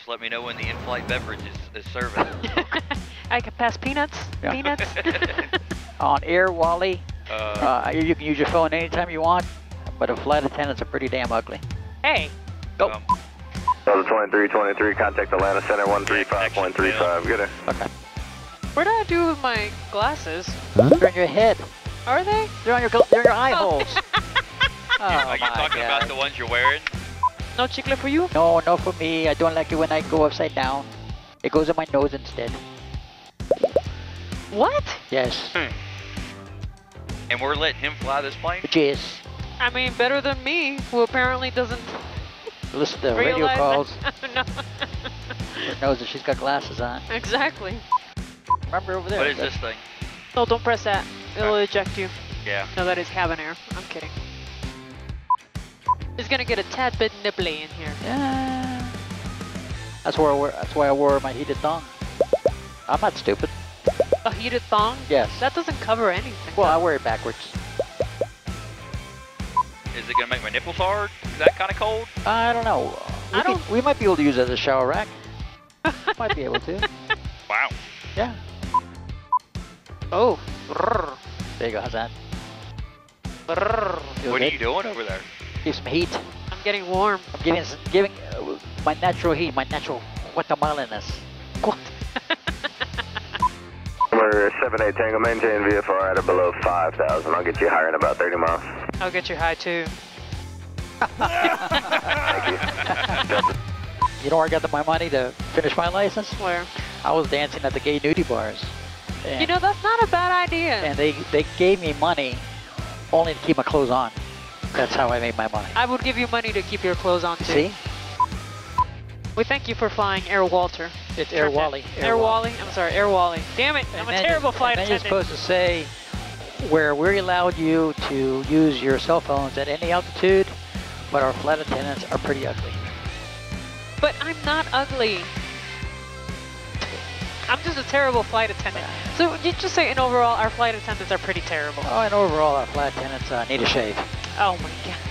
Just let me know when the in-flight beverage is, is serving. I can pass peanuts. Yeah. Peanuts. On Air Wally, uh, uh, you you can use your phone anytime you want, but a flight attendants are pretty damn ugly. hey, Go. um, Delta 2323, contact Atlanta Center 135.35. Good. Okay. what do I do with my glasses? They're in your head. Are they? They're on your they're in your eye holes. oh are you talking God. about the ones you're wearing? No chicle for you? No, no for me. I don't like it when I go upside down. It goes in my nose instead. What? Yes. Hmm. And we're letting him fly this plane? Which is I mean, better than me, who apparently doesn't listen to radio calls. that. no. knows that she's got glasses on. exactly. Remember over there? What is this thing? No, don't press that. It'll Okay. eject you. Yeah. No, that is cabin air. I'm kidding. It's gonna get a tad bit nibbly in here. Yeah. That's where I wear, that's why I wore my heated thong. I'm not stupid. A heated thong? Yes. That doesn't cover anything. Well, I wear it backwards. Is it gonna make my nipples hard? Is that kind of cold? I don't know. We, I can- don't- we might be able to use it as a shower rack. might be able to. Wow. Yeah. oh. Brrr. There you go. How's that? Brrr. Feel what are you doing over there? Give some heat. I'm getting warm. I'm giving giving uh, my natural heat, my natural Guatemalaness. What? Number 78 Tango, maintain VFR at or below 5,000. I'll get you higher in about 30 miles. I'll get you high too. Thank You you know where I got the, my money to finish my license? Where? I was dancing at the gay nudie bars. You know, that's not a bad idea. and they, they gave me money only to keep my clothes on. That's how I made my money. I would give you money to keep your clothes on too. See? We thank you for flying Air Walter. It's Air Wally. Air, Wally. I'm sorry, Air Wally. Damn it, I'm a terrible flight attendant. you're supposed to say where we allowed you to use your cell phones at any altitude, but our flight attendants are pretty ugly. But I'm not ugly. I'm just a terrible flight attendant. So you just say in overall, our flight attendants are pretty terrible. Oh, and overall, our flight attendants uh, need a shave. Oh my god.